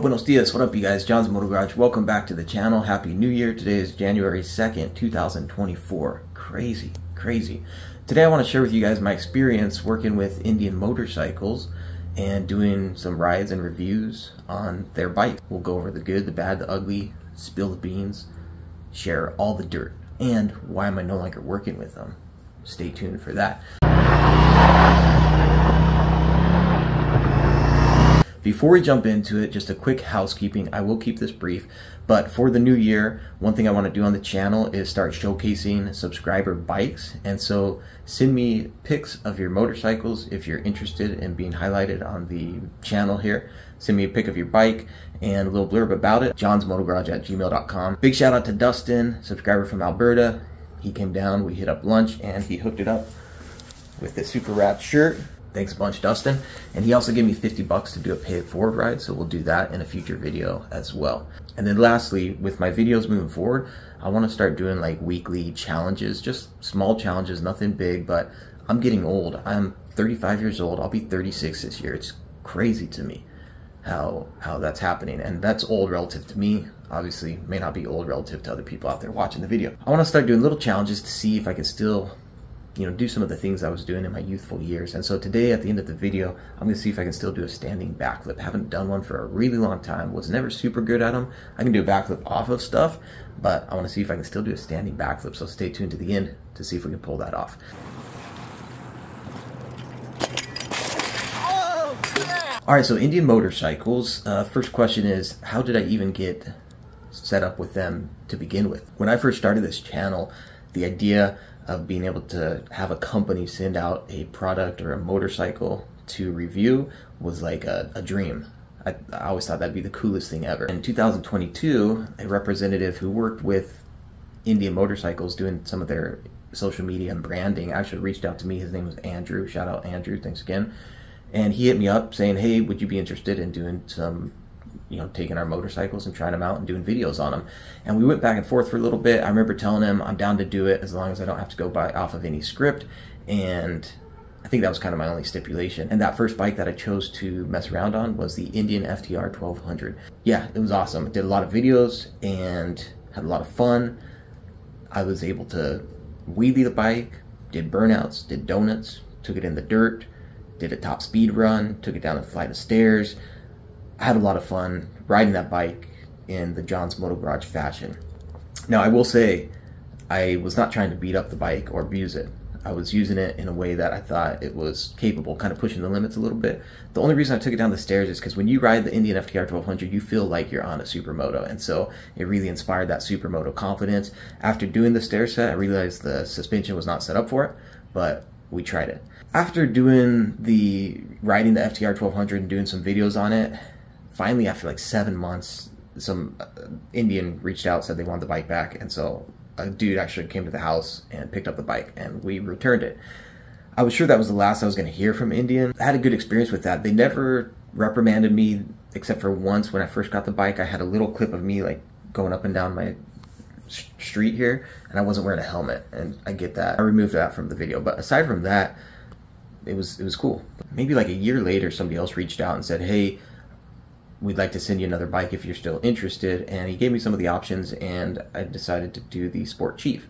Buenos dias. What up, you guys? Jon's Moto Garage. Welcome back to the channel. Happy New Year. Today is January 2nd, 2024. Crazy, crazy. Today I want to share with you guys my experience working with Indian motorcycles and doing some rides and reviews on their bike. We'll go over the good, the bad, the ugly, spill the beans, share all the dirt, and why am I no longer working with them. Stay tuned for that. Before we jump into it, just a quick housekeeping. I will keep this brief, but for the new year, one thing I want to do on the channel is start showcasing subscriber bikes. And so send me pics of your motorcycles if you're interested in being highlighted on the channel here. Send me a pic of your bike and a little blurb about it. jonsmotogarage at gmail.com. Big shout out to Dustin, subscriber from Alberta. He came down, we hit up lunch, and he hooked it up with the super wrap shirt. Thanks a bunch, Dustin. And he also gave me 50 bucks to do a pay it forward ride, so we'll do that in a future video as well. And then lastly, with my videos moving forward, I want to start doing like weekly challenges, just small challenges, nothing big, but I'm getting old. I'm 35 years old. I'll be 36 this year. It's crazy to me how how that's happening and that's old relative to me obviously may not be old relative to other people out there watching the video i want to start doing little challenges to see if i can still you know, do some of the things I was doing in my youthful years. And so today at the end of the video, I'm gonna see if I can still do a standing backflip. Haven't done one for a really long time, was never super good at them. I can do a backflip off of stuff, but I wanna see if I can still do a standing backflip. So stay tuned to the end to see if we can pull that off. All right, so Indian motorcycles. Uh, first question is, how did I even get set up with them to begin with? When I first started this channel, the idea of being able to have a company send out a product or a motorcycle to review was like a, a dream. I, I, always thought that'd be the coolest thing ever. In 2022, a representative who worked with Indian Motorcycles doing some of their social media and branding actually reached out to me. His name was Andrew. Shout out Andrew. Thanks again. And he hit me up saying, "Hey, would you be interested in doing some you know, taking our motorcycles and trying them out and doing videos on them. And we went back and forth for a little bit. I remember telling him I'm down to do it as long as I don't have to go by off of any script. And I think that was kind of my only stipulation. And that first bike that I chose to mess around on was the Indian FTR 1200. Yeah, it was awesome. I did a lot of videos and had a lot of fun. I was able to wheelie the bike, did burnouts, did donuts, took it in the dirt, did a top speed run, took it down a flight of stairs, I had a lot of fun riding that bike in the Jon's Moto Garage fashion. Now, I will say, I was not trying to beat up the bike or abuse it. I was using it in a way that I thought it was capable, kind of pushing the limits a little bit. The only reason I took it down the stairs is because when you ride the Indian FTR 1200, you feel like you're on a supermoto. And so it really inspired that supermoto confidence. After doing the stair set, I realized the suspension was not set up for it, but we tried it. After doing the riding the FTR 1200 and doing some videos on it, finally after like seven months, some uh, Indian reached out, said they wanted the bike back, and so a dude actually came to the house and picked up the bike, and we returned it. I was sure that was the last I was going to hear from Indian. I had a good experience with that. They never reprimanded me except for once when I first got the bike. I had a little clip of me like going up and down my street here, and I wasn't wearing a helmet, and I get that. I removed that from the video, but aside from that, it was it was cool. Maybe like a year later, somebody else reached out and said, "Hey, we'd like to send you another bike if you're still interested. And he gave me some of the options, and I decided to do the Sport Chief.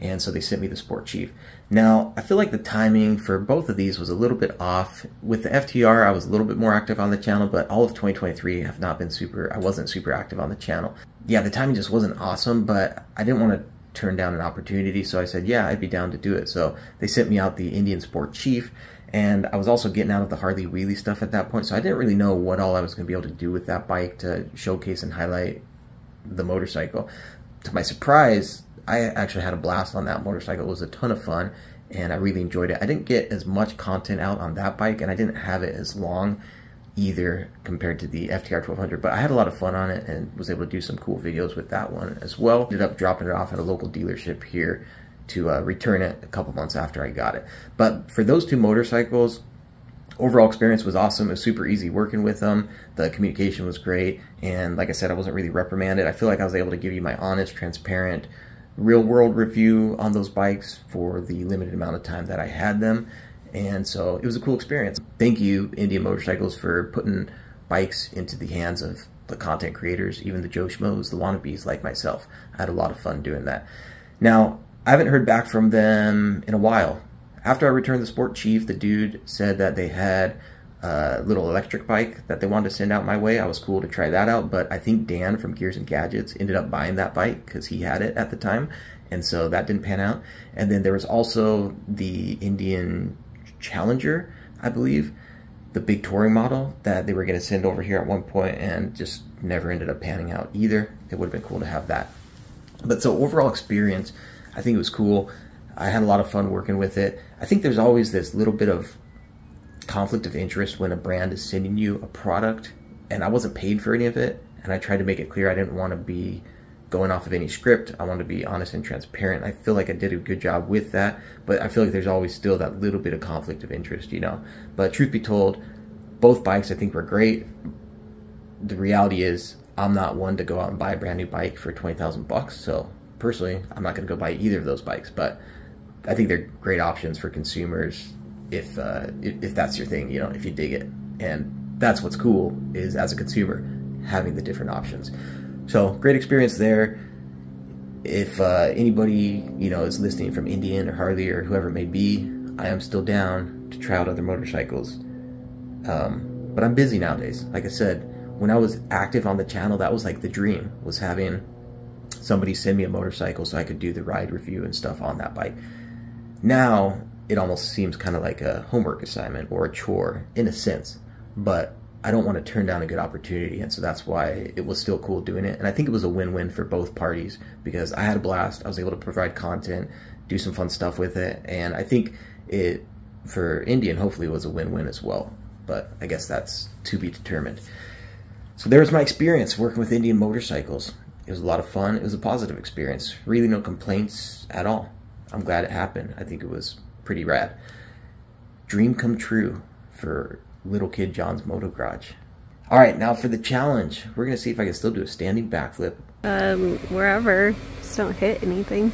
And so they sent me the Sport Chief. Now, I feel like the timing for both of these was a little bit off. With the FTR, I was a little bit more active on the channel, but all of 2023 have not been super, I wasn't super active on the channel. Yeah, the timing just wasn't awesome, but I didn't want to turn down an opportunity, so I said, yeah, I'd be down to do it. So they sent me out the Indian Sport Chief, and I was also getting out of the Harley wheelie stuff at that point, so I didn't really know what all I was going to be able to do with that bike to showcase and highlight the motorcycle. To my surprise, I actually had a blast on that motorcycle. It was a ton of fun, and I really enjoyed it. I didn't get as much content out on that bike, and I didn't have it as long either compared to the FTR 1200, but I had a lot of fun on it and was able to do some cool videos with that one as well. Ended up dropping it off at a local dealership here to uh, return it a couple months after I got it. But for those two motorcycles, overall experience was awesome. It was super easy working with them. The communication was great. And like I said, I wasn't really reprimanded. I feel like I was able to give you my honest, transparent, real world review on those bikes for the limited amount of time that I had them. And so it was a cool experience. Thank you, Indian Motorcycles, for putting bikes into the hands of the content creators, even the Joe Schmoes, the wannabes like myself. I had a lot of fun doing that. Now, I haven't heard back from them in a while. After I returned the Sport Chief, the dude said that they had a little electric bike that they wanted to send out my way. I was cool to try that out, but I think Dan from Gears and Gadgets ended up buying that bike because he had it at the time, and so that didn't pan out. And then there was also the Indian Challenger, I believe, the big touring model that they were going to send over here at one point and just never ended up panning out either. It would have been cool to have that. But so overall experience, I think it was cool. I had a lot of fun working with it. I think there's always this little bit of conflict of interest when a brand is sending you a product and I wasn't paid for any of it. And I tried to make it clear I didn't want to be going off of any script. I wanted to be honest and transparent. I feel like I did a good job with that, but I feel like there's always still that little bit of conflict of interest, you know. But truth be told, both bikes I think were great. The reality is I'm not one to go out and buy a brand new bike for 20,000 bucks. So personally, I'm not going to go buy either of those bikes, but I think they're great options for consumers if, uh, if, that's your thing, you know, if you dig it. And that's what's cool is as a consumer having the different options. So great experience there. If uh, anybody you know is listening from Indian or Harley or whoever it may be, I am still down to try out other motorcycles. Um, but I'm busy nowadays. Like I said, when I was active on the channel, that was like the dream was having somebody send me a motorcycle so I could do the ride review and stuff on that bike. Now it almost seems kind of like a homework assignment or a chore in a sense, but I don't want to turn down a good opportunity, and so that's why it was still cool doing it. And I think it was a win-win for both parties because I had a blast. I was able to provide content, do some fun stuff with it, and I think it for Indian hopefully was a win-win as well. But I guess that's to be determined. So there was my experience working with Indian motorcycles. It was a lot of fun. It was a positive experience. Really no complaints at all. I'm glad it happened. I think it was pretty rad. Dream come true for little kid Jon's Moto Garage. All right, now for the challenge. We're gonna see if I can still do a standing backflip. Um, wherever. Just don't hit anything.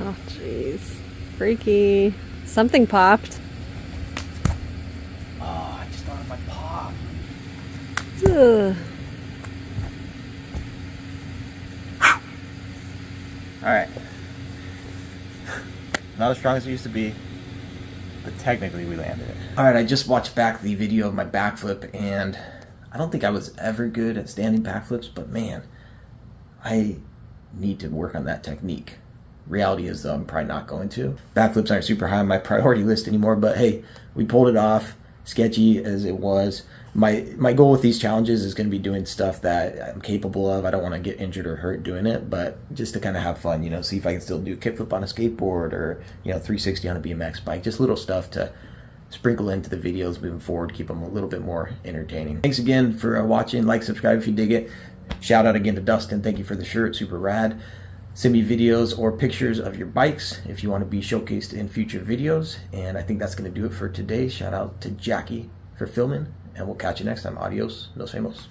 Oh, jeez. Freaky. Something popped. Oh, I just thought of my pop. Ugh. All right. Not as strong as it used to be, but technically we landed it. All right, I just watched back the video of my backflip, and I don't think I was ever good at standing backflips, but man, I need to work on that technique. Reality is, though, I'm probably not going to. Backflips aren't super high on my priority list anymore, but hey, we pulled it off, sketchy as it was my my goal with these challenges is going to be doing stuff that I'm capable of. I don't want to get injured or hurt doing it, but just to kind of have fun, you know, see if I can still do kickflip on a skateboard or you know 360 on a BMX bike, just little stuff to sprinkle into the videos moving forward, keep them a little bit more entertaining. Thanks again for uh, watching. Like, subscribe if you dig it. Shout out again to Dustin. Thank you for the shirt, super rad. Send me videos or pictures of your bikes if you want to be showcased in future videos. And I think that's going to do it for today. Shout out to Jackie for filming and we'll catch you next time. Adios, nos vemos.